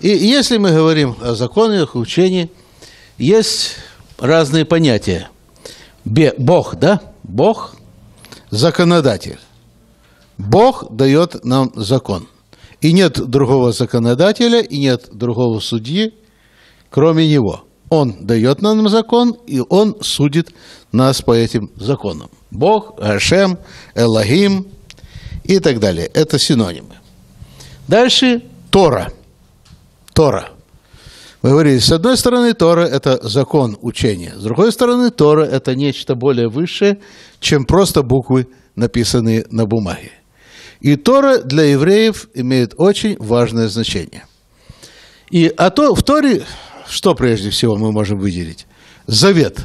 И если мы говорим о законах, учении, есть разные понятия. Бог, да? Бог – законодатель. Бог дает нам закон. И нет другого законодателя, и нет другого судьи, кроме Него. Он дает нам закон, и Он судит нас по этим законам. Бог, Ашем, Элохим и так далее. Это синонимы. Дальше Тора. Тора. Мы говорили, с одной стороны, Тора – это закон учения. С другой стороны, Тора – это нечто более высшее, чем просто буквы, написанные на бумаге. И Тора для евреев имеет очень важное значение. И а то, в Торе что прежде всего мы можем выделить? Завет.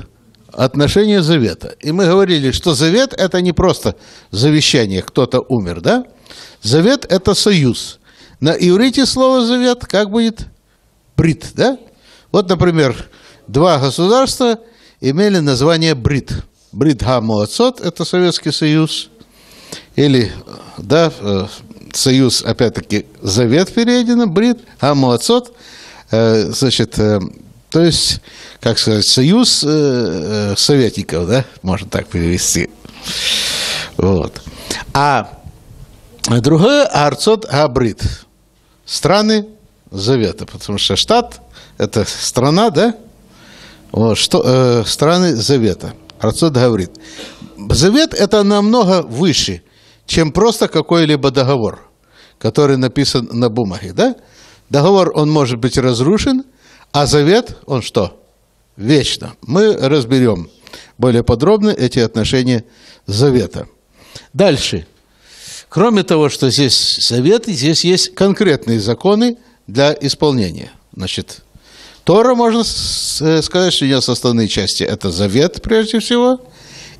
Отношение завета. И мы говорили, что завет – это не просто завещание, кто-то умер, да? Завет – это союз. На иврите слово «завет» как будет? Брит, да? Вот, например, два государства имели название Брит. Брит Хамуацот – это Советский Союз. Или, да, э, Союз, опять-таки, Завет переведено, Брит Хамуацот. Э, значит, э, то есть, как сказать, Союз советников, да, можно так перевести. Вот. А другое Арцот Абрит. Страны Завета, потому что штат – это страна, да? Вот, что, э, страны Завета. Арцот говорит. Завет – это намного выше, чем просто какой-либо договор, который написан на бумаге, да? Договор, он может быть разрушен, а завет, он что? Вечно. Мы разберем более подробно эти отношения завета. Дальше. Кроме того, что здесь заветы, здесь есть конкретные законы – для исполнения. Значит, Тора, можно э, сказать, что ее составные части – это завет, прежде всего,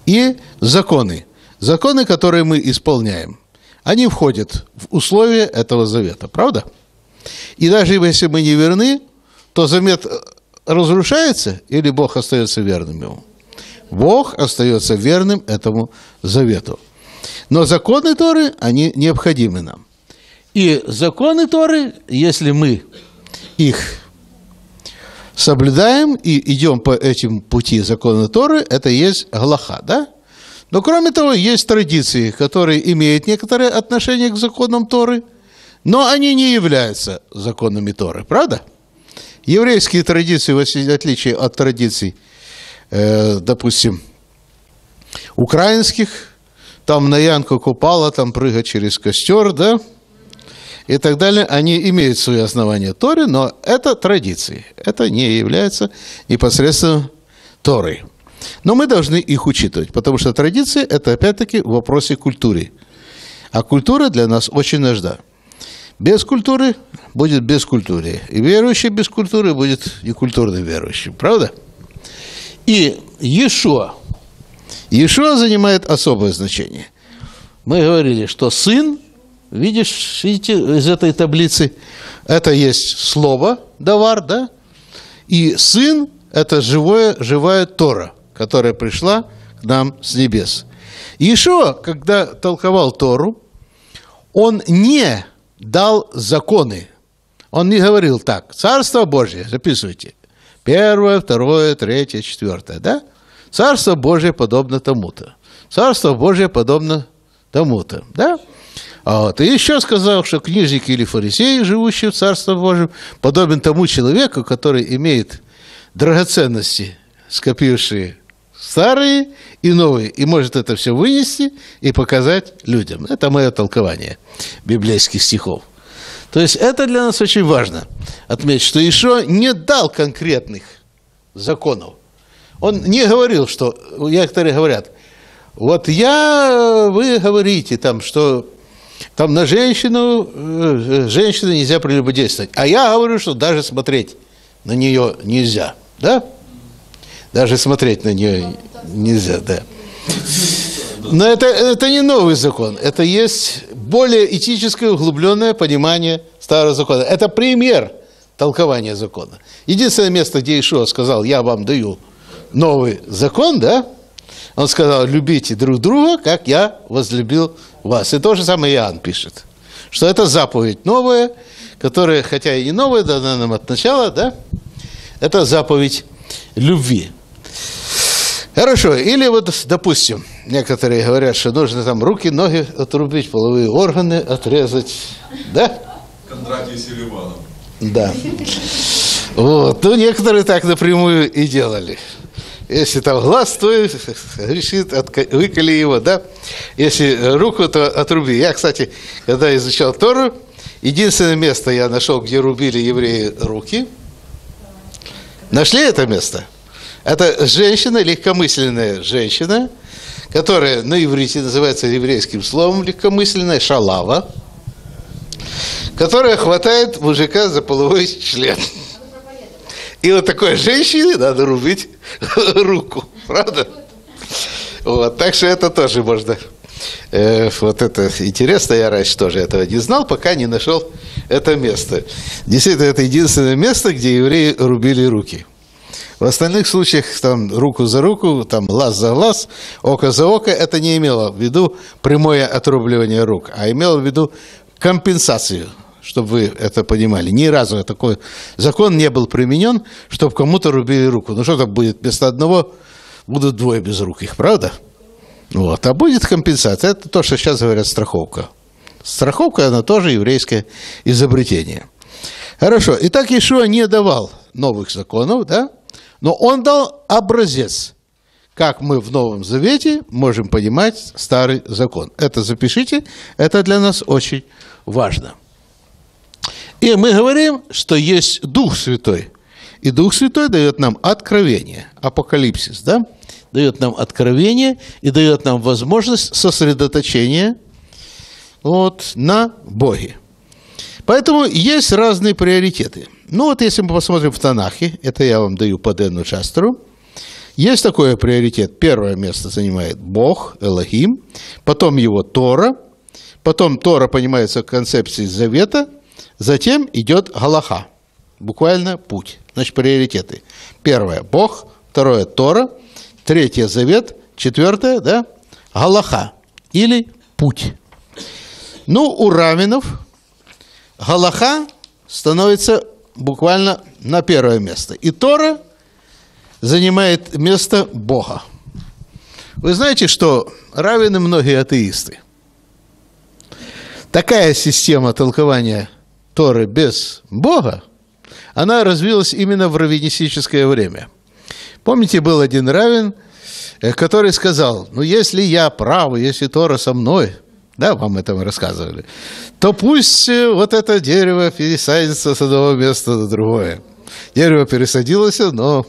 и законы. Законы, которые мы исполняем, они входят в условия этого завета, правда? И даже если мы не верны, то завет э, разрушается или Бог остается верным ему? Бог остается верным этому завету. Но законы Торы, они необходимы нам. И законы Торы, если мы их соблюдаем и идем по этим пути закона Торы, это есть Галаха, да? Но кроме того, есть традиции, которые имеют некоторое отношение к законам Торы, но они не являются законами Торы, правда? Еврейские традиции, в отличие от традиций, э, допустим, украинских, там на Янку Купала, там прыгать через костер, да, и так далее, они имеют свои основания Торы, но это традиции. Это не является непосредственно Торой. Но мы должны их учитывать, потому что традиции – это опять-таки в вопросе культуры. А культура для нас очень нужна. Без культуры будет без культуры. И верующий без культуры будет некультурным верующим. Правда? И Иешуа. Иешуа занимает особое значение. Мы говорили, что сын Видишь, видите, из этой таблицы, это есть слово, давар, да? И сын – это живое, живая Тора, которая пришла к нам с небес. Иешуа, когда толковал Тору, он не дал законы. Он не говорил так, Царство Божье, записывайте, первое, второе, третье, четвертое, да? Царство Божье подобно тому-то. Царство Божье подобно тому-то, да? А вот. И еще сказал, что книжники или фарисеи, живущие в Царстве Божьем, подобен тому человеку, который имеет драгоценности, скопившие старые и новые, и может это все вынести и показать людям. Это мое толкование библейских стихов. То есть это для нас очень важно отметить, что Ишо не дал конкретных законов. Он не говорил, что, некоторые говорят, вот я, вы говорите там, что там на женщину, э, женщину нельзя прелюбодействовать. А я говорю, что даже смотреть на нее нельзя. Да? Даже смотреть на нее нельзя, да. Но это, это не новый закон. Это есть более этическое, углубленное понимание старого закона. Это пример толкования закона. Единственное место, где Ишуа сказал, я вам даю новый закон, да, он сказал, любите друг друга, как я возлюбил вас. И то же самое Иоанн пишет, что это заповедь новая, которая, хотя и не новая, дана нам от начала, да, это заповедь любви. Хорошо, или вот, допустим, некоторые говорят, что нужно там руки, ноги отрубить, половые органы отрезать, да? Кондратий Селиванов. Да. Вот, ну, некоторые так напрямую и делали. Если там глаз, то решит, выколи его, да? Если руку, то отруби. Я, кстати, когда изучал Тору, единственное место я нашел, где рубили евреи руки. Нашли это место? Это женщина, легкомысленная женщина, которая на иврите называется еврейским словом легкомысленная, шалава, которая хватает мужика за половой член. И вот такой женщине надо рубить руку, правда? Вот, так что это тоже можно. Э, вот это интересно, я раньше тоже этого не знал, пока не нашел это место. Действительно, это единственное место, где евреи рубили руки. В остальных случаях там руку за руку, там глаз за глаз, око за око, это не имело в виду прямое отрубливание рук, а имело в виду компенсацию чтобы вы это понимали. Ни разу такой закон не был применен, чтобы кому-то рубили руку. Ну что там будет? Вместо одного будут двое без рук их, правда? Вот. А будет компенсация. Это то, что сейчас говорят страховка. Страховка, она тоже еврейское изобретение. Хорошо. Итак, Ишуа не давал новых законов, да? Но он дал образец, как мы в Новом Завете можем понимать старый закон. Это запишите, это для нас очень важно. И мы говорим, что есть Дух Святой. И Дух Святой дает нам откровение, апокалипсис, да? Дает нам откровение и дает нам возможность сосредоточения вот, на Боге. Поэтому есть разные приоритеты. Ну вот если мы посмотрим в Танахе, это я вам даю по Дэну Частеру, есть такой приоритет. Первое место занимает Бог, Элохим, потом его Тора, потом Тора понимается в концепции Завета – Затем идет Галаха, буквально путь. Значит, приоритеты. Первое – Бог, второе – Тора, третье – Завет, четвертое – да, Галаха или путь. Ну, у равенов Галаха становится буквально на первое место. И Тора занимает место Бога. Вы знаете, что равены многие атеисты. Такая система толкования – Торы без Бога, она развилась именно в раввинистическое время. Помните, был один равен, э, который сказал, ну, если я прав, если Тора со мной, да, вам это мы рассказывали, то пусть э, вот это дерево пересадится с одного места на другое. Дерево пересадилось, но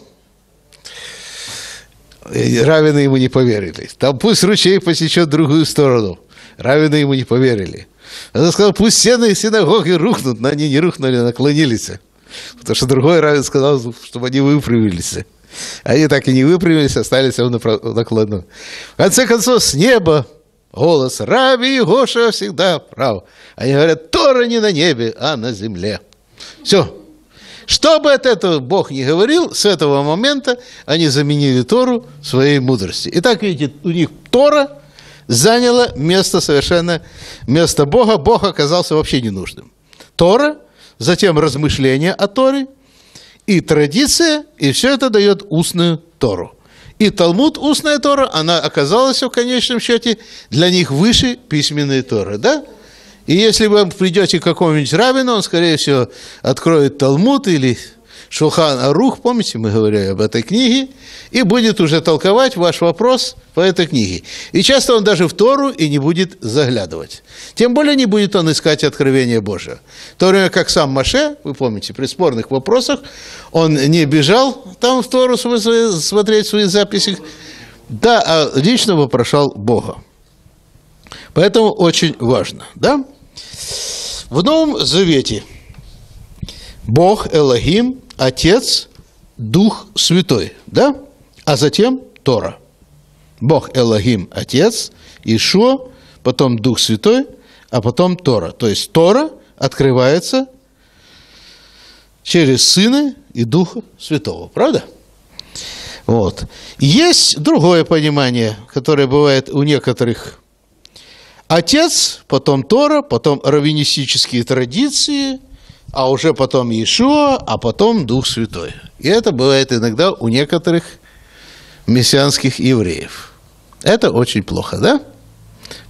равины ему не поверили. Там пусть ручей посечет другую сторону. Равины ему не поверили. Он сказал, пусть стены синагоги рухнут, но они не рухнули, а наклонились. Потому что другой равен сказал, чтобы они выпрямились. Они так и не выпрямились, остались в наклону. В конце концов, с неба голос Раби Гоша всегда прав. Они говорят, Тора не на небе, а на земле. Все. Что бы от этого Бог не говорил, с этого момента они заменили Тору своей мудрости. Итак, видите, у них Тора – заняло место совершенно, место Бога. Бог оказался вообще ненужным. Тора, затем размышления о Торе, и традиция, и все это дает устную Тору. И Талмуд, устная Тора, она оказалась в конечном счете для них выше письменной Торы, да? И если вы придете к какому-нибудь раввину, он, скорее всего, откроет Талмуд или Шулхан Арух, помните, мы говорили об этой книге, и будет уже толковать ваш вопрос по этой книге. И часто он даже в Тору и не будет заглядывать. Тем более не будет он искать откровение Божие. В то время как сам Маше, вы помните, при спорных вопросах, он не бежал там в Тору смотреть свои записи, да, а лично вопрошал Бога. Поэтому очень важно, да? В Новом Завете Бог Элохим Отец, Дух Святой, да? А затем Тора. Бог Элохим, Отец, Ишуа, потом Дух Святой, а потом Тора. То есть Тора открывается через Сына и Духа Святого, правда? Вот. Есть другое понимание, которое бывает у некоторых. Отец, потом Тора, потом раввинистические традиции – а уже потом Иешуа, а потом Дух Святой. И это бывает иногда у некоторых мессианских евреев. Это очень плохо, да?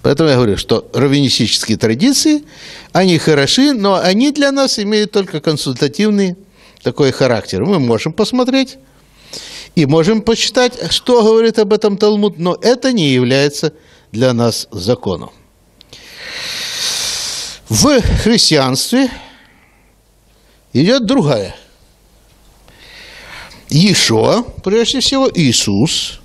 Поэтому я говорю, что раввинистические традиции, они хороши, но они для нас имеют только консультативный такой характер. Мы можем посмотреть и можем почитать, что говорит об этом Талмуд, но это не является для нас законом. В христианстве идет другая. Ишуа, прежде всего, Иисус,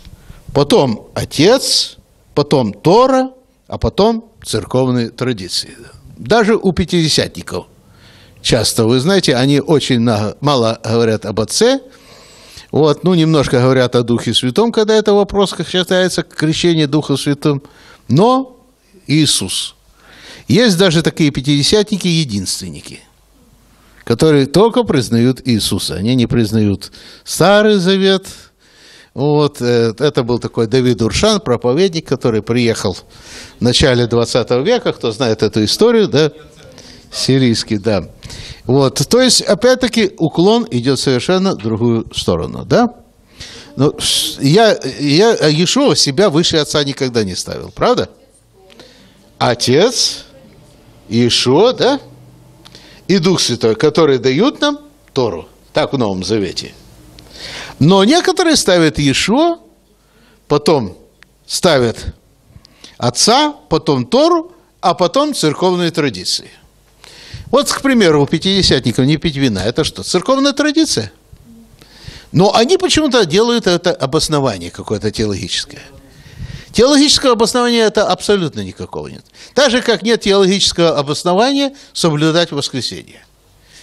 потом Отец, потом Тора, а потом церковные традиции. Даже у пятидесятников часто, вы знаете, они очень мало говорят об Отце, вот, ну, немножко говорят о Духе Святом, когда это вопрос считается крещение Духа Святым, но Иисус. Есть даже такие пятидесятники-единственники, которые только признают Иисуса. Они не признают Старый Завет. Вот, э, это был такой Давид Уршан, проповедник, который приехал в начале 20 века, кто знает эту историю, да, сирийский, да. Вот, то есть, опять-таки, уклон идет совершенно в другую сторону, да? Ну, я, я Иешуа себя выше отца никогда не ставил, правда? Отец, Иешуа, да? И Дух Святой, которые дают нам Тору. Так в Новом Завете. Но некоторые ставят Иешуа, потом ставят Отца, потом Тору, а потом церковные традиции. Вот, к примеру, у пятидесятников не пить вина. Это что, церковная традиция? Но они почему-то делают это обоснование какое-то теологическое. Теологического обоснования это абсолютно никакого нет. Так же, как нет теологического обоснования соблюдать воскресенье.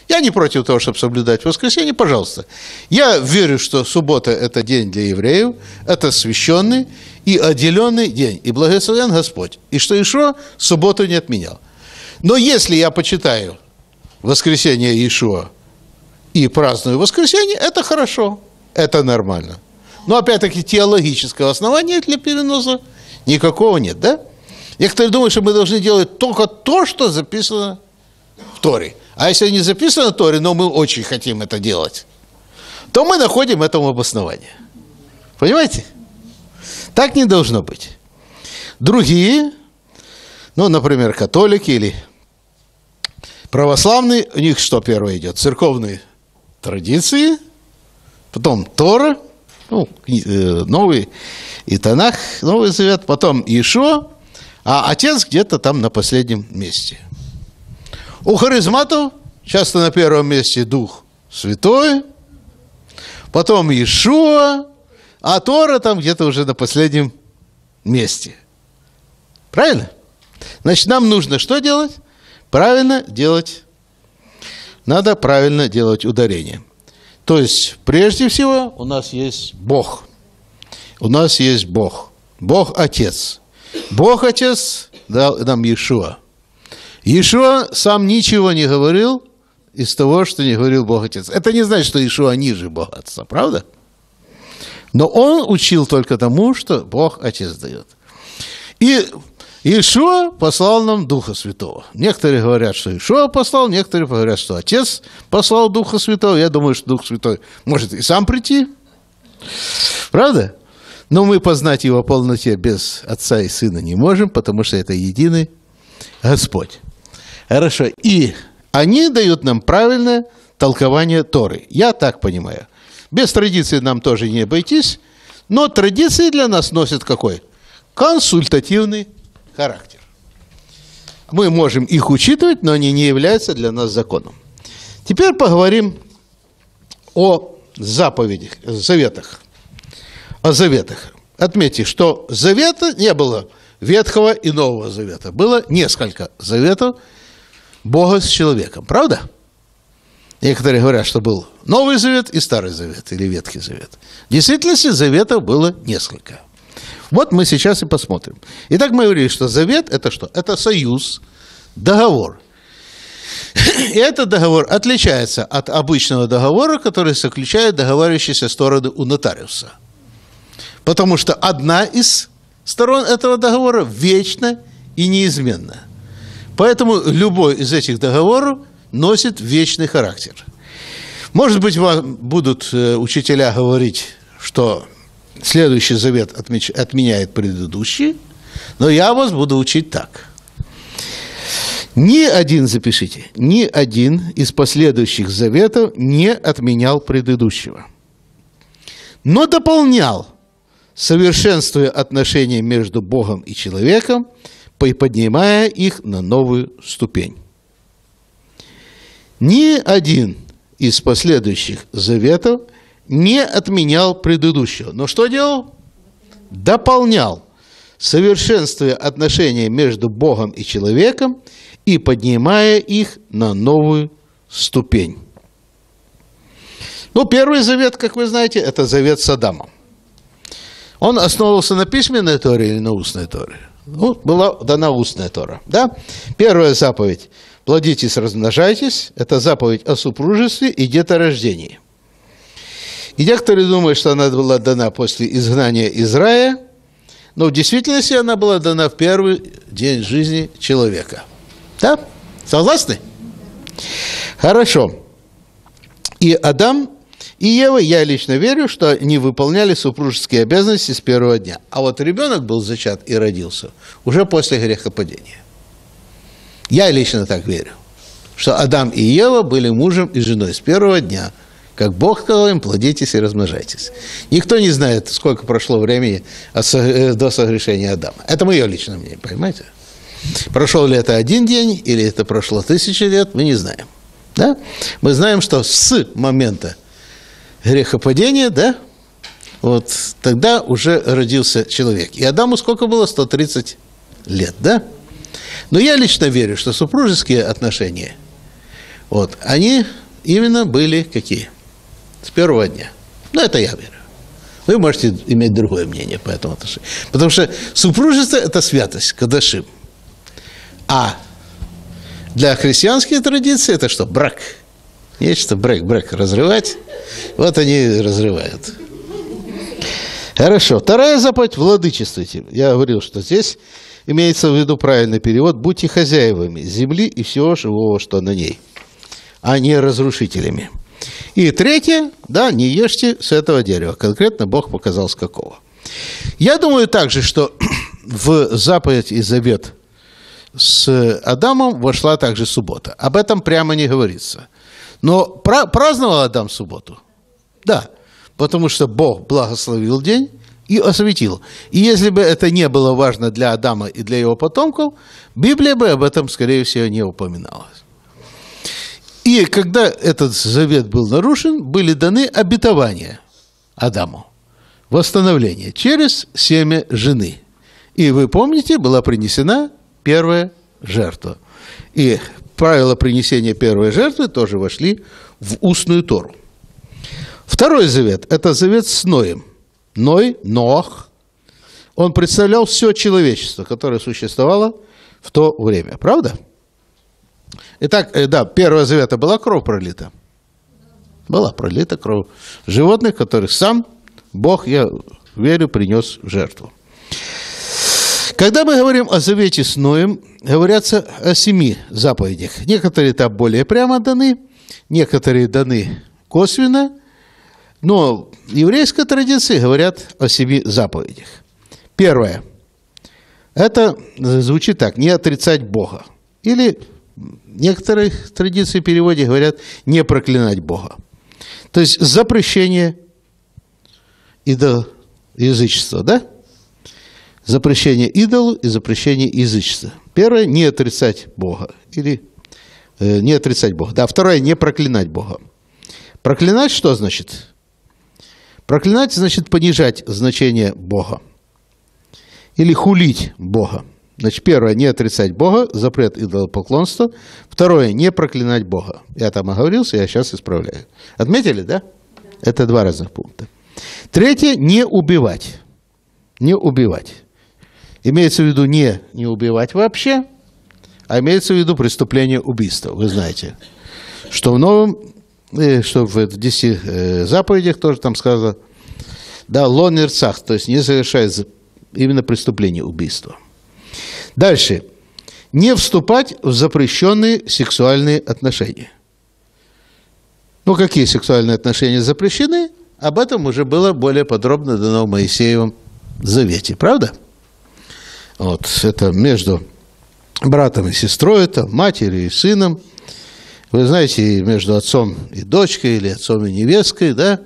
Я не против того, чтобы соблюдать воскресенье, пожалуйста. Я верю, что суббота – это день для евреев, это священный и отделенный день, и благословен Господь. И что еще субботу не отменял. Но если я почитаю воскресенье Иешуа и праздную воскресенье, это хорошо, это нормально. Но опять-таки теологического основания для переноса никакого нет, да? Некоторые думают, что мы должны делать только то, что записано в Торе. А если не записано в Торе, но мы очень хотим это делать, то мы находим этому обоснование. Понимаете? Так не должно быть. Другие, ну, например, католики или православные, у них что первое идет? Церковные традиции, потом Тора, ну, э, Новый и Танах, Новый Завет, потом Ишо, а Отец где-то там на последнем месте. У харизматов часто на первом месте Дух Святой, потом Иешуа, а Тора там где-то уже на последнем месте. Правильно? Значит, нам нужно что делать? Правильно делать. Надо правильно делать ударение. То есть, прежде всего, у нас есть Бог. У нас есть Бог. Бог Отец. Бог Отец дал нам Иешуа. Иешуа сам ничего не говорил из того, что не говорил Бог Отец. Это не значит, что Иешуа ниже Бога Отца, правда? Но он учил только тому, что Бог Отец дает. И Иешуа послал нам Духа Святого. Некоторые говорят, что Иешуа послал, некоторые говорят, что Отец послал Духа Святого. Я думаю, что Дух Святой может и сам прийти. Правда? Но мы познать Его полноте без Отца и Сына не можем, потому что это единый Господь. Хорошо. И они дают нам правильное толкование Торы. Я так понимаю. Без традиции нам тоже не обойтись, но традиции для нас носят какой? Консультативный характер. Мы можем их учитывать, но они не являются для нас законом. Теперь поговорим о заповедях, заветах. О заветах. Отметьте, что завета не было Ветхого и Нового Завета. Было несколько заветов Бога с человеком. Правда? Некоторые говорят, что был Новый Завет и Старый Завет, или Ветхий Завет. В действительности заветов было несколько – вот мы сейчас и посмотрим. Итак, мы говорили, что завет – это что? Это союз, договор. И этот договор отличается от обычного договора, который заключают договаривающиеся стороны у нотариуса. Потому что одна из сторон этого договора вечна и неизменна. Поэтому любой из этих договоров носит вечный характер. Может быть, вам будут э, учителя говорить, что следующий завет отмеч- отменяет предыдущий, но я вас буду учить так. Ни один, запишите, ни один из последующих заветов не отменял предыдущего, но дополнял, совершенствуя отношения между Богом и человеком, поднимая их на новую ступень. Ни один из последующих заветов не отменял предыдущего. Но что делал? Дополнял, совершенствуя отношения между Богом и человеком и поднимая их на новую ступень. Ну, первый завет, как вы знаете, это завет с Адамом. Он основывался на письменной Торе или на устной Торе? Ну, была дана устная Тора. Да? Первая заповедь – плодитесь, размножайтесь. Это заповедь о супружестве и деторождении. И некоторые думают, что она была дана после изгнания из рая, но в действительности она была дана в первый день жизни человека. Да? Согласны? Хорошо. И Адам и Ева, я лично верю, что они выполняли супружеские обязанности с первого дня. А вот ребенок был зачат и родился уже после грехопадения. Я лично так верю, что Адам и Ева были мужем и женой с первого дня, как Бог сказал им, плодитесь и размножайтесь. Никто не знает, сколько прошло времени э, до согрешения Адама. Это мое личное мнение, понимаете? Прошел ли это один день или это прошло тысячи лет, мы не знаем. Да? Мы знаем, что с момента грехопадения, да, вот тогда уже родился человек. И Адаму сколько было? 130 лет, да? Но я лично верю, что супружеские отношения, вот, они именно были какие? С первого дня. Ну, это я верю. Вы можете иметь другое мнение по этому отношению. Потому что супружество – это святость, кадашим. А для христианских традиций это что? Брак. Нечто брак, брак разрывать. Вот они разрывают. Хорошо. Вторая заповедь – владычествуйте. Я говорил, что здесь имеется в виду правильный перевод. Будьте хозяевами земли и всего живого, что на ней, а не разрушителями. И третье, да, не ешьте с этого дерева. Конкретно Бог показал с какого. Я думаю также, что в заповедь и завет с Адамом вошла также суббота. Об этом прямо не говорится. Но праздновал Адам субботу? Да, потому что Бог благословил день и осветил. И если бы это не было важно для Адама и для его потомков, Библия бы об этом, скорее всего, не упоминалась. И когда этот завет был нарушен, были даны обетования Адаму, восстановление через семя жены. И вы помните, была принесена первая жертва. И правила принесения первой жертвы тоже вошли в устную Тору. Второй завет – это завет с Ноем. Ной, Ноах, он представлял все человечество, которое существовало в то время. Правда? Итак, э, да, первого завета была кровь пролита. Была пролита кровь животных, которых сам Бог, я верю, принес в жертву. Когда мы говорим о завете с Ноем, говорятся о семи заповедях. Некоторые там более прямо даны, некоторые даны косвенно, но в еврейской традиции говорят о семи заповедях. Первое. Это звучит так, не отрицать Бога. Или некоторые традиции в переводе говорят не проклинать Бога. То есть запрещение идолоязычества, да? Запрещение идолу и запрещение язычества. Первое – не отрицать Бога. Или э, не отрицать Бога. Да, второе – не проклинать Бога. Проклинать что значит? Проклинать значит понижать значение Бога. Или хулить Бога. Значит, первое – не отрицать Бога, запрет идолопоклонства. Второе – не проклинать Бога. Я там оговорился, я сейчас исправляю. Отметили, да? да. Это два разных пункта. Третье – не убивать. Не убивать. Имеется в виду не, не убивать вообще, а имеется в виду преступление убийства. Вы знаете, что в новом, э, что в десяти э, заповедях тоже там сказано, да, лонерцах, то есть не совершает именно преступление убийства. Дальше. не вступать в запрещенные сексуальные отношения. Ну, какие сексуальные отношения запрещены? Об этом уже было более подробно дано в Моисеевом завете, правда? Вот, это между братом и сестрой, это матерью и сыном. Вы знаете, между отцом и дочкой, или отцом и невесткой, да?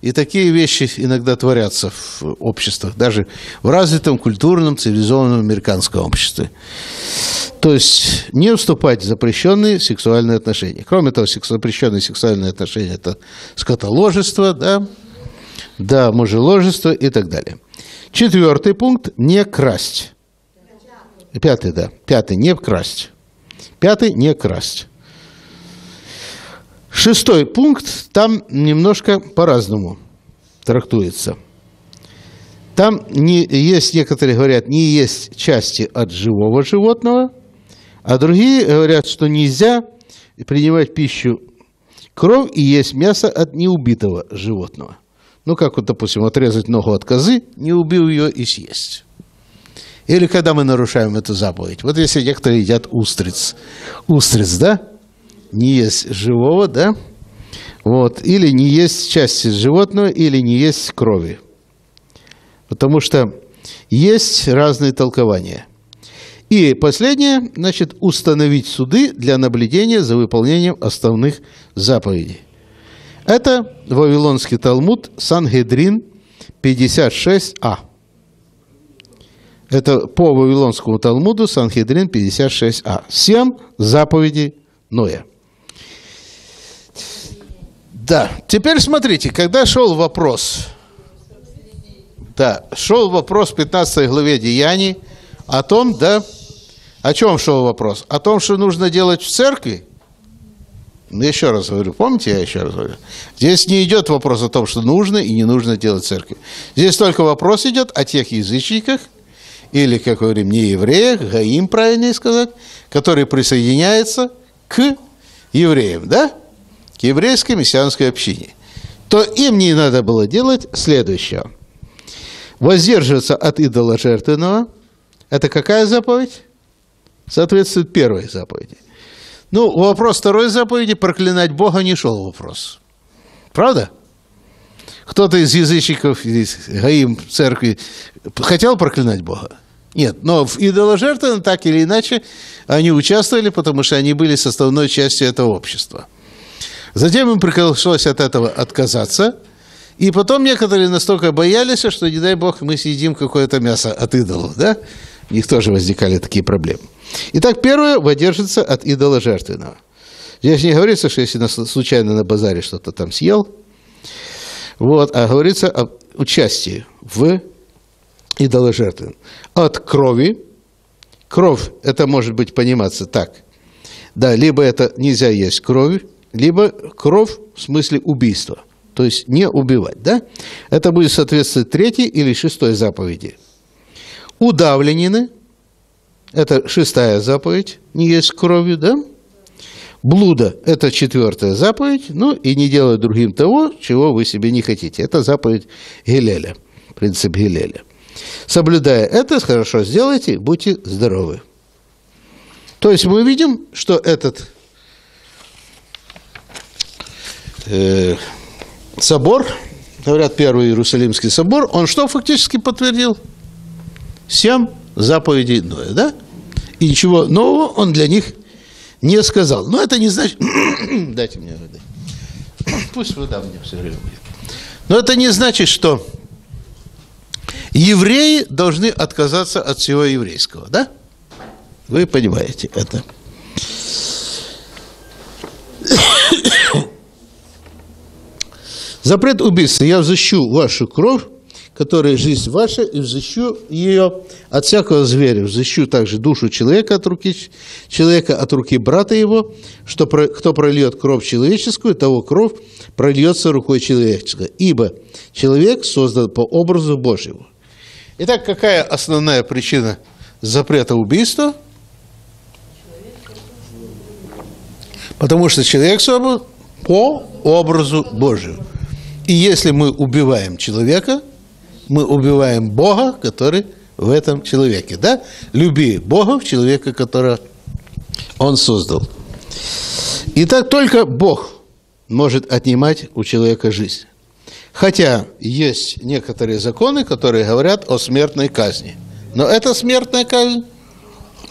И такие вещи иногда творятся в обществах, даже в развитом культурном, цивилизованном американском обществе. То есть не вступать в запрещенные сексуальные отношения. Кроме того, запрещенные сексуальные отношения – это скотоложество, да, да, мужеложество и так далее. Четвертый пункт – не красть. Пятый, да, пятый – не красть. Пятый – не красть. Шестой пункт, там немножко по-разному трактуется. Там не, есть, некоторые говорят, не есть части от живого животного, а другие говорят, что нельзя принимать пищу кровь и есть мясо от неубитого животного. Ну, как вот, допустим, отрезать ногу от козы, не убил ее и съесть. Или когда мы нарушаем эту заповедь. Вот если некоторые едят устриц. Устриц, да? Не есть живого, да? Вот. Или не есть части животного, или не есть крови. Потому что есть разные толкования. И последнее, значит, установить суды для наблюдения за выполнением основных заповедей. Это Вавилонский Талмуд, Сангедрин 56а. Это по Вавилонскому Талмуду, Санхедрин 56а. Семь заповедей Ноя. Да, теперь смотрите, когда шел вопрос, да, шел вопрос в 15 главе Деяний о том, да, о чем шел вопрос? О том, что нужно делать в церкви? Ну, еще раз говорю, помните, я еще раз говорю, здесь не идет вопрос о том, что нужно и не нужно делать в церкви. Здесь только вопрос идет о тех язычниках, или, как говорим, не евреях, гаим, правильнее сказать, которые присоединяются к евреям, да? К еврейской мессианской общине, то им не надо было делать следующее. Воздерживаться от идола жертвенного. Это какая заповедь? Соответствует первой заповеди. Ну, вопрос второй заповеди проклинать Бога не шел вопрос. Правда? Кто-то из язычников, из Гаим церкви хотел проклинать Бога? Нет, но в идоложертвенном так или иначе они участвовали, потому что они были составной частью этого общества. Затем им пришлось от этого отказаться. И потом некоторые настолько боялись, что, не дай бог, мы съедим какое-то мясо от идолов. Да? У них тоже возникали такие проблемы. Итак, первое – воздержится от идола жертвенного. Здесь не говорится, что если случайно на базаре что-то там съел, вот, а говорится о участии в идоложертвенном. От крови, кровь, это может быть пониматься так, да, либо это нельзя есть кровь, либо кровь в смысле убийства, то есть не убивать, да? Это будет соответствовать третьей или шестой заповеди. Удавленины, это шестая заповедь, не есть кровью, да? Блуда – это четвертая заповедь, ну и не делать другим того, чего вы себе не хотите. Это заповедь Гелеля, принцип Гелеля. Соблюдая это, хорошо сделайте, будьте здоровы. То есть мы видим, что этот э, собор, говорят, Первый Иерусалимский собор, он что фактически подтвердил? Семь заповедей Ноя, да? И ничего нового он для них не сказал. Но это не значит... Дайте мне воды. Пусть вода мне все время будет. Но это не значит, что евреи должны отказаться от всего еврейского, да? Вы понимаете это. Запрет убийства. Я взыщу вашу кровь, которая жизнь ваша, и взыщу ее от всякого зверя. Взыщу также душу человека от руки человека, от руки брата его, что кто прольет кровь человеческую, того кровь прольется рукой человеческой. Ибо человек создан по образу Божьему. Итак, какая основная причина запрета убийства? Потому что человек создан по образу Божьему. И если мы убиваем человека, мы убиваем Бога, который в этом человеке, да? Люби Бога в человека, которого Он создал. Итак, только Бог может отнимать у человека жизнь. Хотя есть некоторые законы, которые говорят о смертной казни. Но эта смертная казнь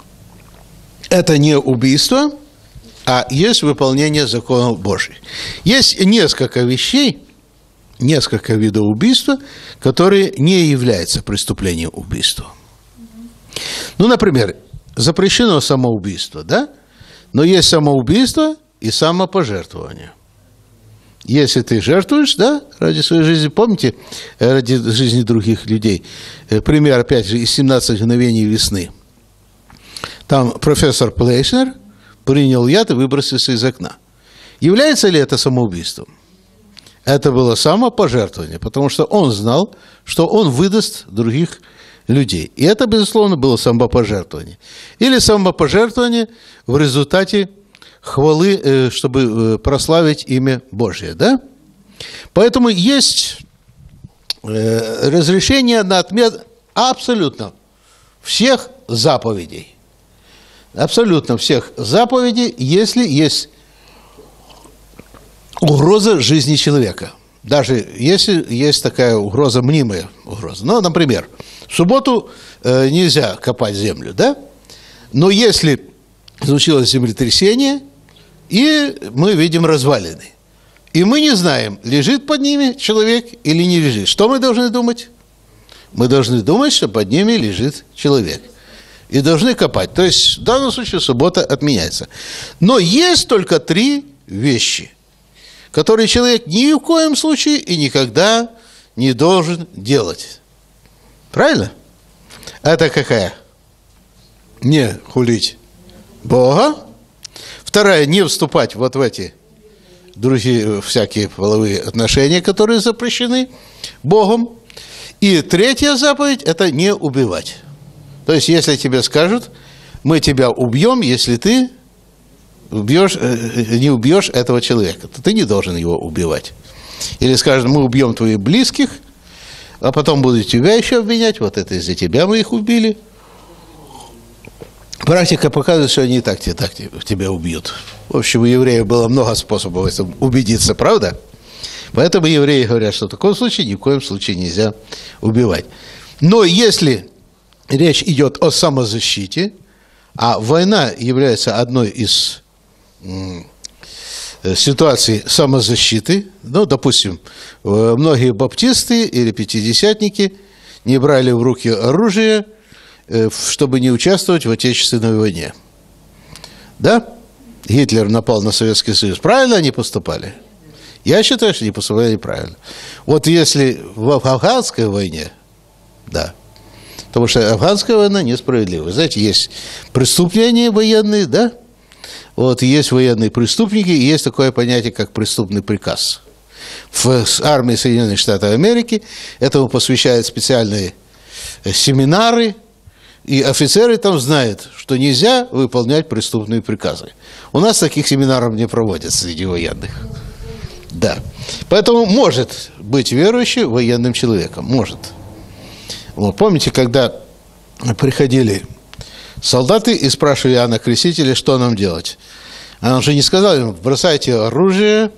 – это не убийство, а есть выполнение законов Божьих. Есть несколько вещей, несколько видов убийства, которые не являются преступлением убийства. Ну, например, запрещено самоубийство, да? Но есть самоубийство и самопожертвование. Если ты жертвуешь, да, ради своей жизни, помните, ради жизни других людей. Э, пример, опять же, из 17 мгновений весны. Там профессор Плейшнер принял яд и выбросился из окна. Является ли это самоубийством? Это было самопожертвование, потому что он знал, что он выдаст других людей. И это, безусловно, было самопожертвование. Или самопожертвование в результате хвалы, э, чтобы э, прославить имя Божье, да? Поэтому есть э, разрешение на отмет абсолютно всех заповедей. Абсолютно всех заповедей, если есть угроза жизни человека. Даже если есть такая угроза, мнимая угроза. Ну, например, в субботу э, нельзя копать землю, да? Но если случилось землетрясение, и мы видим развалины, и мы не знаем, лежит под ними человек или не лежит, что мы должны думать? Мы должны думать, что под ними лежит человек. И должны копать. То есть в данном случае суббота отменяется. Но есть только три вещи – который человек ни в коем случае и никогда не должен делать. Правильно? Это какая? Не хулить Бога. Вторая, не вступать вот в эти другие всякие половые отношения, которые запрещены Богом. И третья заповедь – это не убивать. То есть, если тебе скажут, мы тебя убьем, если ты убьешь, э, не убьешь этого человека, то ты не должен его убивать. Или скажем, мы убьем твоих близких, а потом будут тебя еще обвинять, вот это из-за тебя мы их убили. Практика показывает, что они и так, так тебя убьют. В общем, у евреев было много способов убедиться, правда? Поэтому евреи говорят, что в таком случае ни в коем случае нельзя убивать. Но если речь идет о самозащите, а война является одной из Э, ситуации самозащиты, ну, допустим, э, многие баптисты или пятидесятники не брали в руки оружие, э, чтобы не участвовать в Отечественной войне. Да? Гитлер напал на Советский Союз. Правильно они поступали? Я считаю, что они поступали неправильно. Вот если в афганской войне, да, потому что афганская война несправедлива. Знаете, есть преступления военные, да, вот есть военные преступники, и есть такое понятие, как преступный приказ. В армии Соединенных Штатов Америки этому посвящают специальные э, семинары, и офицеры там знают, что нельзя выполнять преступные приказы. У нас таких семинаров не проводят среди военных. Да. Поэтому может быть верующий военным человеком. Может. Вот, помните, когда приходили солдаты и спрашивали Иоанна Крестителя, что нам делать. А он же не сказал им, бросайте оружие,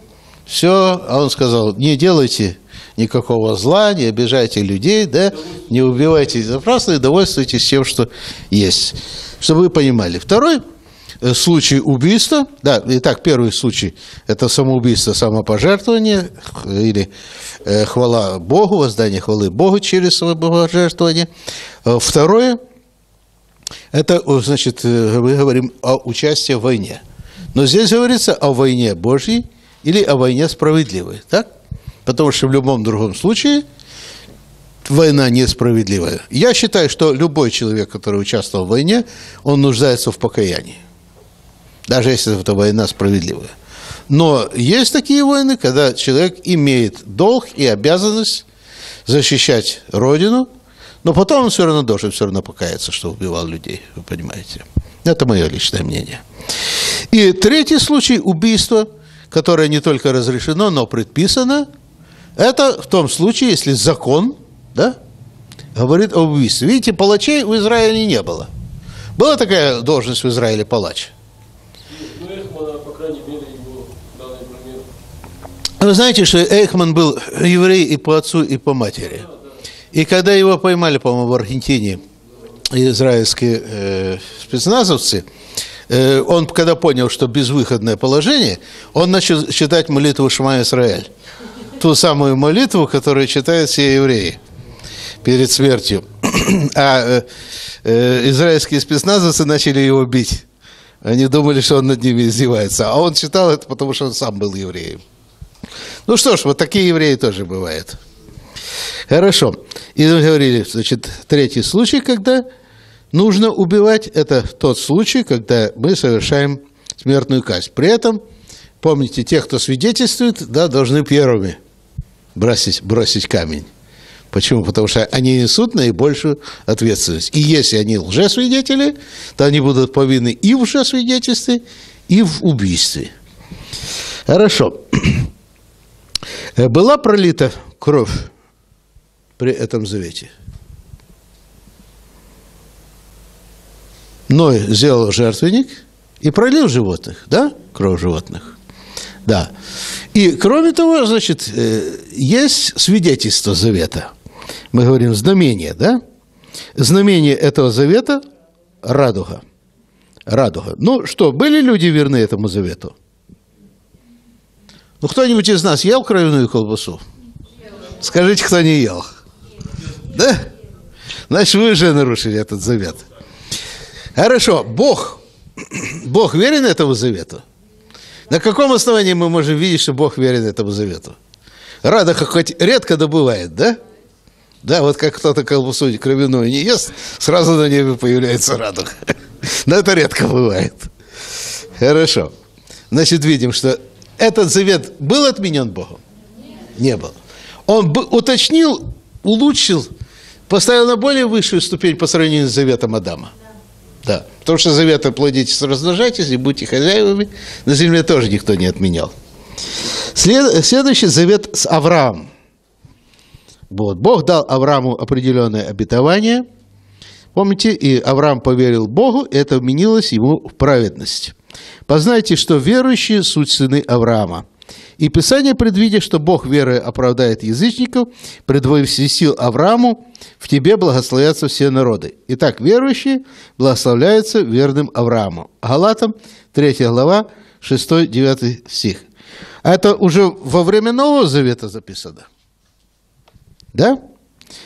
все, а он сказал, не делайте никакого зла, не обижайте людей, да, не убивайте, просто довольствуйтесь тем, что есть. Чтобы вы понимали. Второй э, случай убийства, да, итак, первый случай – это самоубийство, самопожертвование или э, хвала Богу, воздание хвалы Богу через самопожертвование. Э, второе это, значит, э, мы говорим о участии в войне. Но здесь говорится о войне Божьей или о войне справедливой, так? Потому что в любом другом случае война несправедливая. Я считаю, что любой человек, который участвовал в войне, он нуждается в покаянии. Даже если эта война справедливая. Но есть такие войны, когда человек имеет долг и обязанность защищать Родину – но потом он все равно должен все равно покаяться, что убивал людей, вы понимаете. Это мое личное мнение. И третий случай убийства, которое не только разрешено, но предписано, это в том случае, если закон да, говорит об убийстве. Видите, палачей в Израиле не было. Была такая должность в Израиле палач? Ну, пример. Вы знаете, что Эйхман был еврей и по отцу, и по матери. И когда его поймали, по-моему, в Аргентине израильские э, спецназовцы, он, когда понял, что безвыходное положение, он начал читать молитву Шма Исраэль. Ту самую молитву, которую читают все евреи перед смертью. А э, э, израильские спецназовцы начали его бить. Они думали, что он над ними издевается. А он читал это, потому что он сам был евреем. Ну что ж, вот такие евреи тоже бывают. Хорошо. И мы говорили, значит, третий случай, когда нужно убивать, это тот случай, когда мы совершаем смертную казнь. При этом, помните, те, кто свидетельствует, да, должны первыми бросить, бросить камень. Почему? Потому что они несут наибольшую ответственность. И если они лжесвидетели, то они будут повинны и в лжесвидетельстве, и в убийстве. Хорошо. Была пролита кровь при этом завете. Ной сделал жертвенник и пролил животных, да, кровь животных. Да. И кроме того, значит, э, есть свидетельство завета. Мы говорим знамение, да? Знамение этого завета – радуга. Радуга. Ну что, были люди верны этому завету? Ну, кто-нибудь из нас ел кровяную колбасу? Скажите, кто не ел. Да? Значит, вы уже нарушили этот завет. Хорошо, Бог, Бог верен этому завету? На каком основании мы можем видеть, что Бог верен этому завету? Радуха хоть редко добывает, да? Да, вот как кто-то колбасу кровяную не ест, сразу на небе появляется радуга. Но это редко бывает. Хорошо. Значит, видим, что этот завет был отменен Богом? Не был. Он уточнил, улучшил, поставил на более высшую ступень по сравнению с заветом Адама. Да. Потому что заветы плодитесь, размножайтесь и будьте хозяевами на земле тоже никто не отменял. След, следующий завет с Авраамом. Вот. Бог дал Аврааму определенное обетование. Помните, и Авраам поверил Богу, и это вменилось ему в праведность. Познайте, что верующие – суть сыны Авраама. И Писание, предвидя, что Бог верой оправдает язычников, предвозвестил Аврааму, в тебе благословятся все народы. Итак, верующие благословляются верным Аврааму. Галатам, 3 глава, 6-9 стих. А это уже во время Нового Завета записано. Да?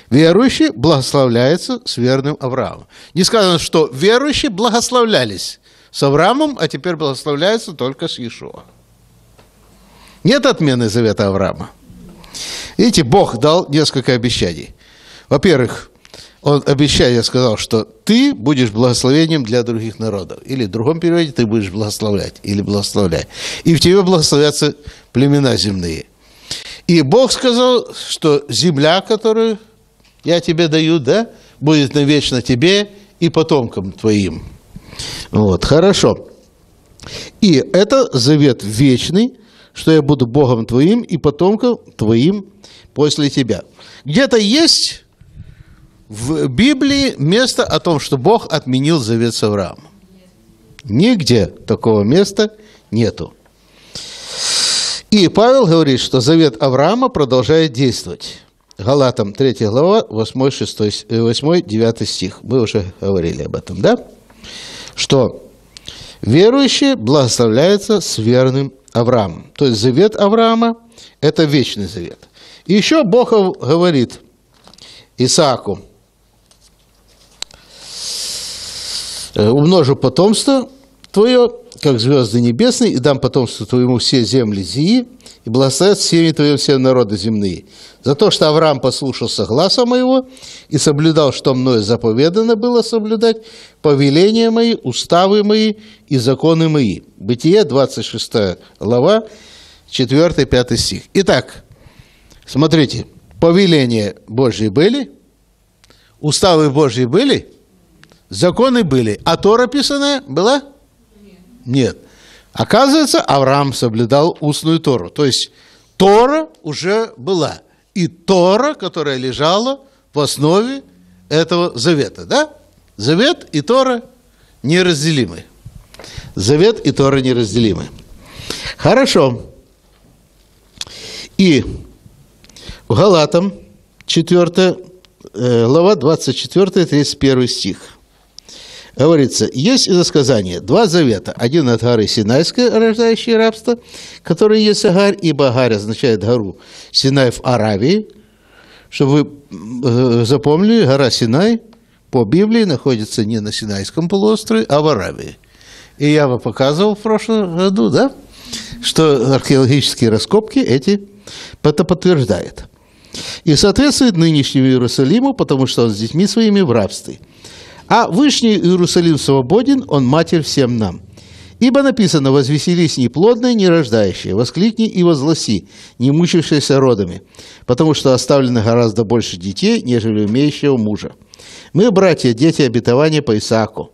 Верующие благословляются с верным Авраамом. Не сказано, что верующие благословлялись с Авраамом, а теперь благословляются только с Иешуа. Нет отмены завета Авраама. Видите, Бог дал несколько обещаний. Во-первых, он обещание сказал, что ты будешь благословением для других народов. Или в другом переводе ты будешь благословлять, или благословлять. И в тебе благословятся племена земные. И Бог сказал, что земля, которую я тебе даю, да, будет навечно тебе и потомкам твоим. Вот, хорошо. И это завет вечный, что я буду Богом твоим и потомком твоим после тебя. Где-то есть в Библии место о том, что Бог отменил завет с Авраамом. Нигде такого места нету. И Павел говорит, что завет Авраама продолжает действовать. Галатам 3 глава, 8, 6, 8 9 стих. Мы уже говорили об этом, да? Что верующие благословляются с верным Авраамом. То есть завет Авраама – это вечный завет. И еще Бог говорит Исааку, умножу потомство твое, как звезды небесные, и дам потомству твоему все земли зии, и благословят всеми твоим все народы земные. За то, что Авраам послушался гласа моего и соблюдал, что мною заповедано было соблюдать, повеления мои, уставы мои и законы мои. Бытие, 26 глава, 4-5 стих. Итак, смотрите, повеления Божьи были, уставы Божьи были, законы были, а Тора писанная была? Нет. Оказывается, Авраам соблюдал устную Тору. То есть Тора уже была. И Тора, которая лежала в основе этого завета, да? Завет и Тора неразделимы. Завет и Тора неразделимы. Хорошо. И в Галатам 4 э, глава 24 31 стих. Говорится, есть иносказание, два завета. Один от горы Синайской, рождающей рабство, который есть Агарь, ибо Агарь означает гору Синай в Аравии. Чтобы вы э, запомнили, гора Синай по Библии находится не на Синайском полуострове, а в Аравии. И я вам показывал в прошлом году, да, что археологические раскопки эти это подтверждают. И соответствует нынешнему Иерусалиму, потому что он с детьми своими в рабстве. А Вышний Иерусалим свободен, он матерь всем нам. Ибо написано, возвеселись неплодные, не рождающие, воскликни и возгласи, не мучившиеся родами, потому что оставлено гораздо больше детей, нежели умеющего мужа. Мы, братья, дети обетования по Исааку.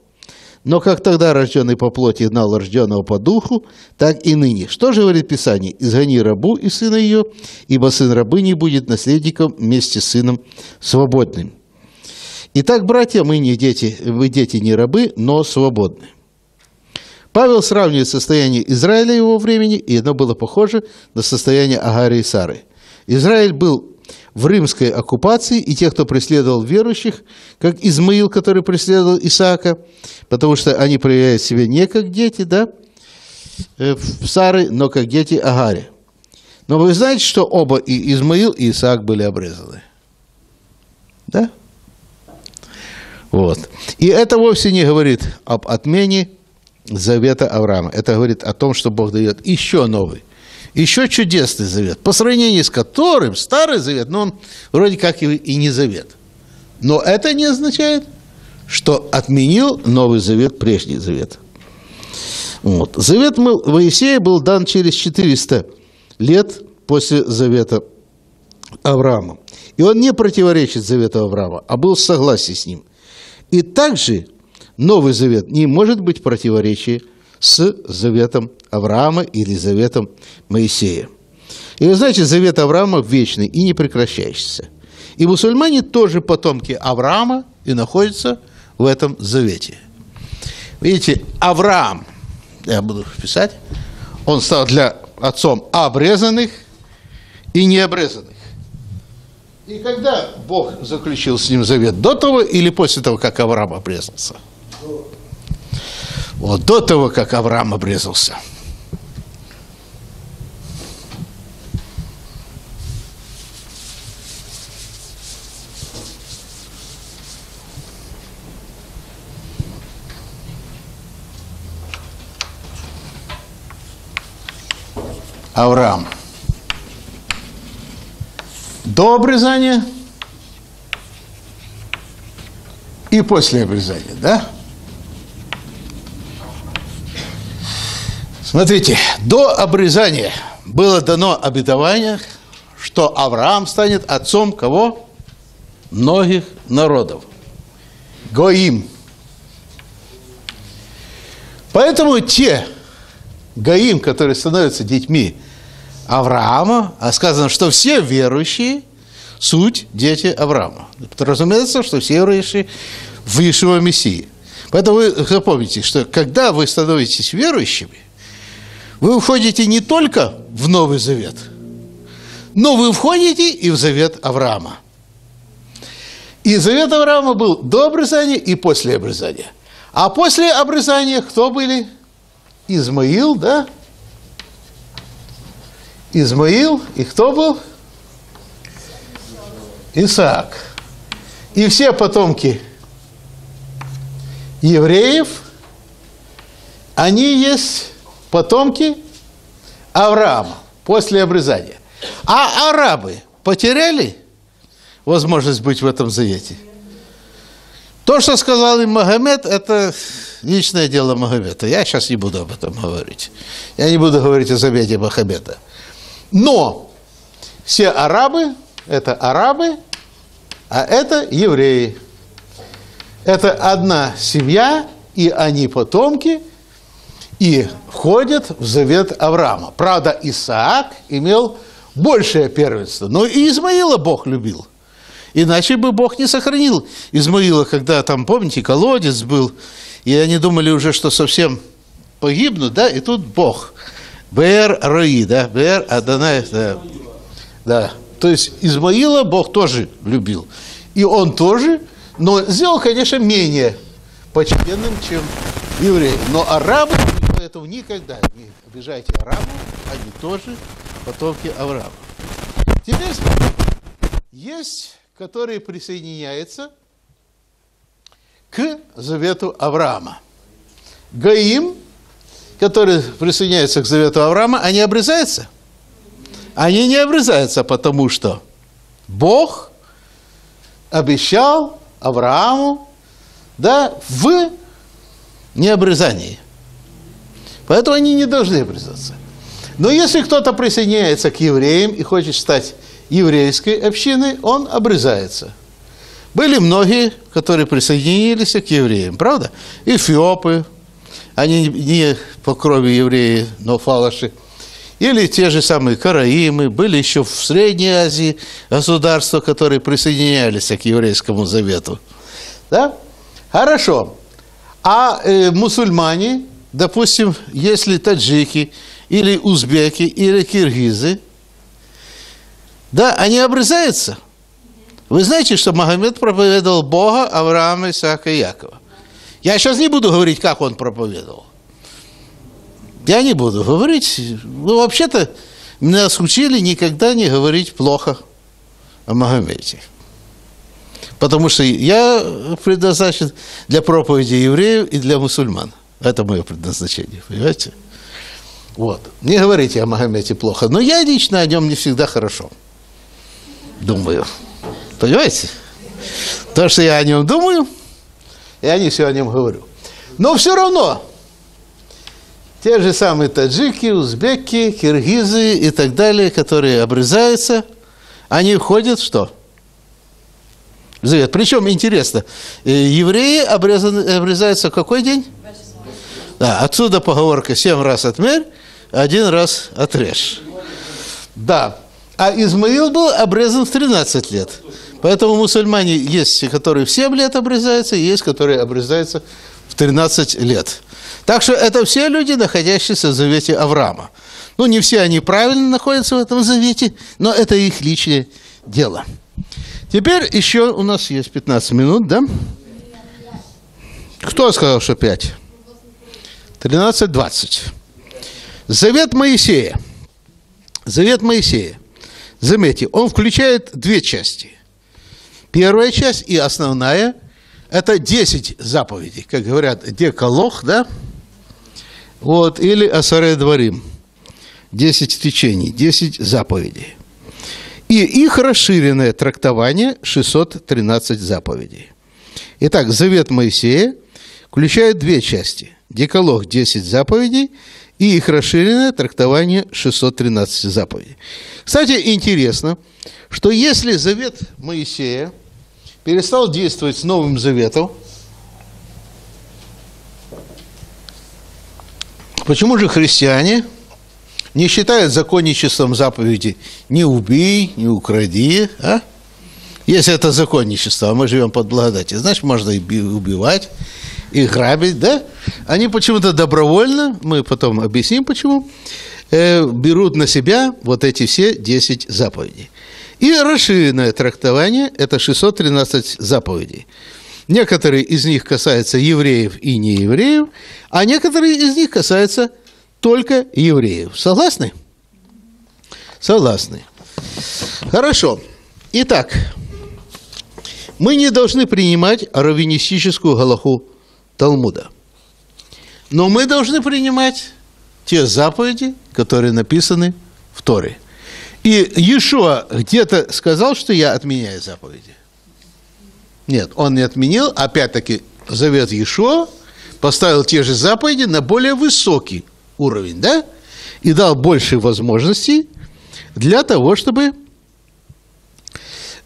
Но как тогда рожденный по плоти гнал рожденного по духу, так и ныне. Что же говорит Писание? «Изгони рабу и сына ее, ибо сын рабыни будет наследником вместе с сыном свободным». Итак, братья, мы не дети, вы дети не рабы, но свободны. Павел сравнивает состояние Израиля его времени, и оно было похоже на состояние Агари и Сары. Израиль был в римской оккупации, и те, кто преследовал верующих, как Измаил, который преследовал Исаака, потому что они проявляют себя не как дети, да, э, Сары, но как дети Агари. Но вы знаете, что оба и Измаил, и Исаак были обрезаны? Да? Вот. И это вовсе не говорит об отмене завета Авраама. Это говорит о том, что Бог дает еще новый, еще чудесный завет, по сравнению с которым старый завет, ну, он вроде как и не завет. Но это не означает, что отменил новый завет, прежний завет. Вот. Завет Моисея был дан через 400 лет после завета Авраама. И он не противоречит завету Авраама, а был в согласии с ним. И также Новый Завет не может быть противоречие с заветом Авраама или заветом Моисея. И вы знаете, завет Авраама вечный и не прекращающийся. И мусульмане тоже потомки Авраама и находятся в этом завете. Видите, Авраам, я буду писать, он стал для отцом обрезанных и необрезанных. И когда Бог заключил с ним завет? До того или после того, как Авраам обрезался? Вот до того, как Авраам обрезался. Авраам – до обрезания и после обрезания, да? Смотрите, до обрезания было дано обетование, что Авраам станет отцом кого? Многих народов. Гоим. Поэтому те Гаим, которые становятся детьми Авраама, а сказано, что все верующие – суть дети Авраама. Разумеется, что все верующие в Иешуа Мессии. Поэтому вы запомните, что когда вы становитесь верующими, вы входите не только в Новый Завет, но вы входите и в Завет Авраама. И Завет Авраама был до обрезания и после обрезания. А после обрезания кто были? Измаил, да? Измаил, и кто был? Исаак. И все потомки евреев, они есть потомки Авраама после обрезания. А арабы потеряли возможность быть в этом завете? То, что сказал им Магомед, это личное дело Магомета. Я сейчас не буду об этом говорить. Я не буду говорить о завете Магомета. Но все арабы – это арабы, а это евреи. Это одна семья, и они потомки, и входят в завет Авраама. Правда, Исаак имел большее первенство, но и Измаила Бог любил. Иначе бы Бог не сохранил Измаила, когда там, помните, колодец был, и они думали уже, что совсем погибнут, да, и тут Бог. Бер Рои, да, Бер Адонай, да. да. То есть Измаила Бог тоже любил. И он тоже, но сделал, конечно, менее почтенным, чем евреи. Но арабы, поэтому никогда не обижайте арабов, они тоже потомки Авраама. Теперь есть, которые присоединяются к завету Авраама. Гаим, которые присоединяются к завету Авраама, они обрезаются? Они не обрезаются, потому что Бог обещал Аврааму да, в необрезании. Поэтому они не должны обрезаться. Но если кто-то присоединяется к евреям и хочет стать еврейской общиной, он обрезается. Были многие, которые присоединились к евреям, правда? Эфиопы, они не по крови евреи, но фалаши. Или те же самые караимы, были еще в Средней Азии государства, которые присоединялись к еврейскому завету. Да? Хорошо. А э, мусульмане, допустим, если таджики, или узбеки, или киргизы, да, они обрезаются. Вы знаете, что Магомед проповедовал Бога, Авраама, Исаака и Якова. Я сейчас не буду говорить, как он проповедовал. Я не буду говорить. Ну, вообще-то, нас учили никогда не говорить плохо о Магомете. Потому что я предназначен для проповеди евреев и для мусульман. Это мое предназначение, понимаете? Вот. Не говорите о Магомете плохо, но я лично о нем не всегда хорошо думаю. Понимаете? То, что я о нем думаю, я не все о нем говорю. Но все равно, те же самые таджики, узбеки, киргизы и так далее, которые обрезаются, они входят в что? В завет. Причем, интересно, э, евреи обрезаны, обрезаются в какой день? Да, отсюда поговорка «семь раз отмерь, один раз отрежь». Да, а Измаил был обрезан в 13 лет. Поэтому мусульмане есть, которые в 7 лет обрезаются, и есть, которые обрезаются в 13 лет. Так что это все люди, находящиеся в завете Авраама. Ну, не все они правильно находятся в этом завете, но это их личное дело. Теперь еще у нас есть 15 минут, да? Кто сказал, что 5? 13-20. Завет Моисея. Завет Моисея. Заметьте, он включает две части. Первая часть и основная – это 10 заповедей, как говорят, деколох, да? Вот, или асаре дворим. 10 течений, 10 заповедей. И их расширенное трактование – 613 заповедей. Итак, Завет Моисея включает две части. Деколог – 10 заповедей и их расширенное трактование 613 заповедей. Кстати, интересно, что если завет Моисея перестал действовать с Новым Заветом, почему же христиане не считают законничеством заповеди «не убей, не укради», а? Если это законничество, а мы живем под благодатью, значит, можно и убивать, и грабить, да? Они почему-то добровольно, мы потом объясним почему, э, берут на себя вот эти все 10 заповедей. И расширенное трактование – это 613 заповедей. Некоторые из них касаются евреев и неевреев, а некоторые из них касаются только евреев. Согласны? Согласны. Хорошо. Итак, мы не должны принимать раввинистическую галаху Талмуда. Но мы должны принимать те заповеди, которые написаны в Торе. И Иешуа где-то сказал, что я отменяю заповеди. Нет, он не отменил. Опять-таки, завет Иешуа поставил те же заповеди на более высокий уровень, да? И дал больше возможностей для того, чтобы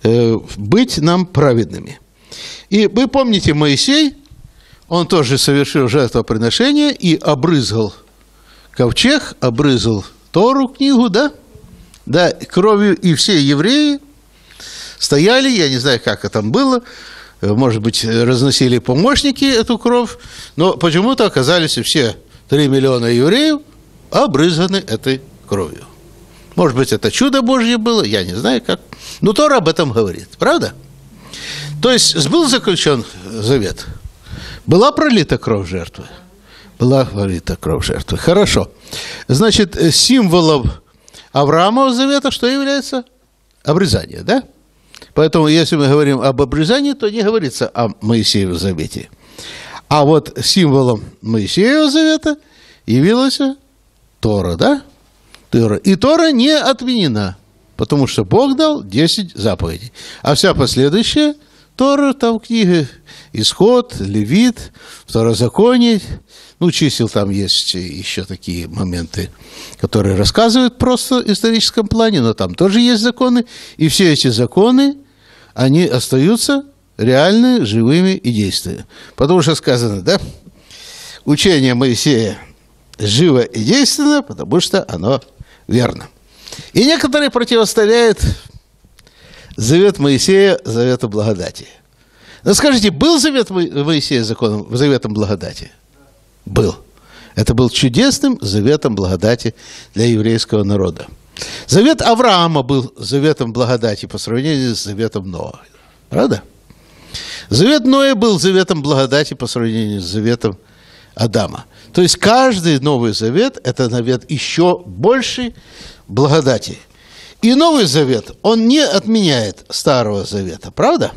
э, быть нам праведными. И вы помните, Моисей он тоже совершил жертвоприношение и обрызгал ковчег, обрызгал Тору, книгу, да? Да, кровью, и все евреи стояли, я не знаю, как это там было, э, может быть, разносили помощники эту кровь, но почему-то оказались все 3 миллиона евреев обрызганы этой кровью. Может быть, это чудо Божье было, я не знаю как. Но Тора об этом говорит, правда? То есть был заключен завет, была пролита кровь жертвы. Была пролита кровь жертвы. Хорошо. Значит, символом Авраамова завета что является? Обрезание, да? Поэтому, если мы говорим об обрезании, то не говорится о Моисеевом завете. А вот символом Моисеева завета явилась Тора, да? Тора. И Тора не отменена, потому что Бог дал 10 заповедей. А вся последующая Тора, там книга Исход, Левит, Второзаконие, ну, чисел там есть еще такие моменты, которые рассказывают просто в историческом плане, но там тоже есть законы, и все эти законы, они остаются реальны, живыми и действуют. Потому что сказано, да, учение Моисея живо и действенно, потому что оно верно. И некоторые противоставляют завет Моисея завету благодати. Но скажите, был завет Моисея законом, заветом благодати? Был. Это был чудесным заветом благодати для еврейского народа. Завет Авраама был заветом благодати по сравнению с заветом Ноа. Правда? Завет Ноя был заветом благодати по сравнению с заветом Адама. То есть каждый Новый Завет – это завет еще большей благодати. И Новый Завет, он не отменяет Старого Завета, правда?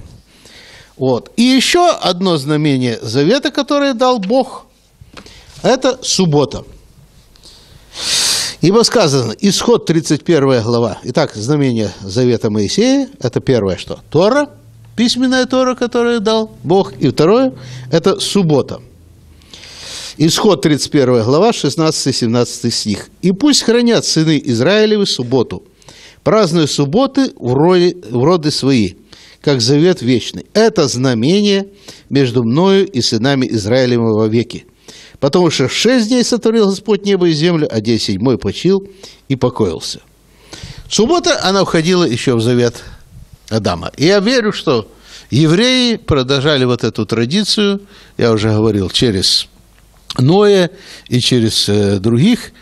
Вот. И еще одно знамение Завета, которое дал Бог, это суббота. Ибо сказано, исход 31 глава. Итак, знамение Завета Моисея, это первое что? Тора, письменная Тора, которую дал Бог. И второе, это суббота. Исход 31 глава, 16-17 стих. «И пусть хранят сыны Израилевы субботу, празднуя субботы в роды, в роды свои, как завет вечный. Это знамение между мною и сынами Израилевым во веки. Потому что шесть дней сотворил Господь небо и землю, а день седьмой почил и покоился». Суббота, она входила еще в завет Адама. И я верю, что евреи продолжали вот эту традицию, я уже говорил, через Ноя и через э, других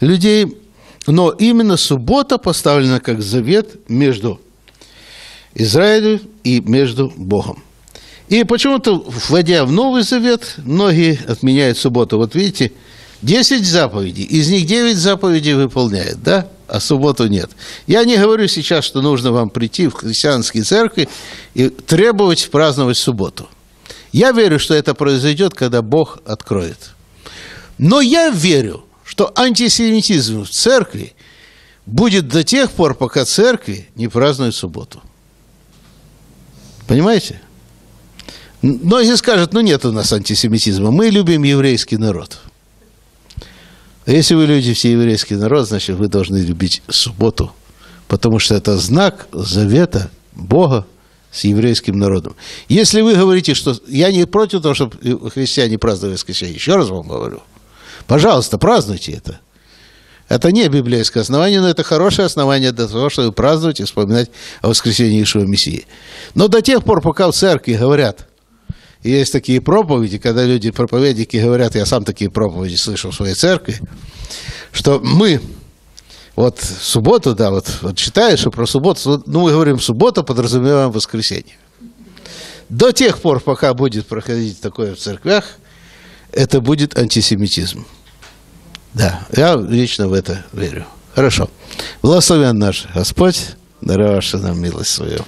людей. Но именно суббота поставлена как завет между Израилем и между Богом. И почему-то, вводя в Новый Завет, многие отменяют субботу. Вот видите, 10 заповедей, из них 9 заповедей выполняют, да? а субботу нет. Я не говорю сейчас, что нужно вам прийти в христианские церкви и требовать праздновать субботу. Я верю, что это произойдет, когда Бог откроет. Но я верю, что антисемитизм в церкви будет до тех пор, пока церкви не празднуют субботу. Понимаете? Но если скажут, ну нет у нас антисемитизма, мы любим еврейский народ. А если вы любите еврейский народ, значит, вы должны любить субботу, потому что это знак завета Бога с еврейским народом. Если вы говорите, что я не против того, чтобы христиане праздновали воскресенье, еще раз вам говорю, пожалуйста, празднуйте это. Это не библейское основание, но это хорошее основание для того, чтобы праздновать и вспоминать о воскресении Ишуа Мессии. Но до тех пор, пока в церкви говорят, есть такие проповеди, когда люди, проповедники говорят, я сам такие проповеди слышал в своей церкви, что мы вот субботу, да, вот, вот читаешь, про субботу, ну, мы говорим суббота, подразумеваем воскресенье. До тех пор, пока будет проходить такое в церквях, это будет антисемитизм. Да, я лично в это верю. Хорошо. Благословен наш Господь, даровавший нам милость свою.